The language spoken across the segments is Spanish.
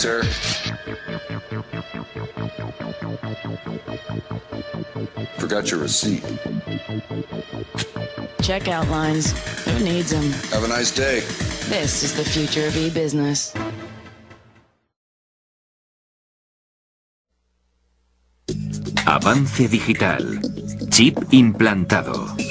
Sir. Forgot your receipt. Checkout lines. Who needs them? Have a nice day. This is the future of e-business. Avance digital. Chip implantado.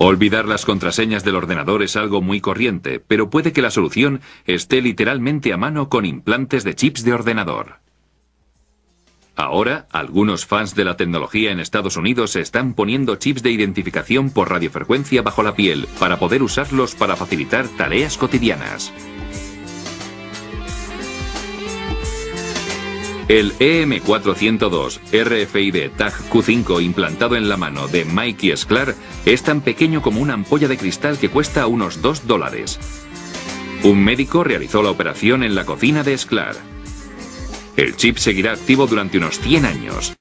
Olvidar las contraseñas del ordenador es algo muy corriente, pero puede que la solución esté literalmente a mano con implantes de chips de ordenador. Ahora, algunos fans de la tecnología en Estados Unidos están poniendo chips de identificación por radiofrecuencia bajo la piel para poder usarlos para facilitar tareas cotidianas. El E EM402 RFID TAG Q5 implantado en la mano de Mikey Sklar es tan pequeño como una ampolla de cristal que cuesta unos 2 dólares. Un médico realizó la operación en la cocina de Sklar. El chip seguirá activo durante unos 100 años.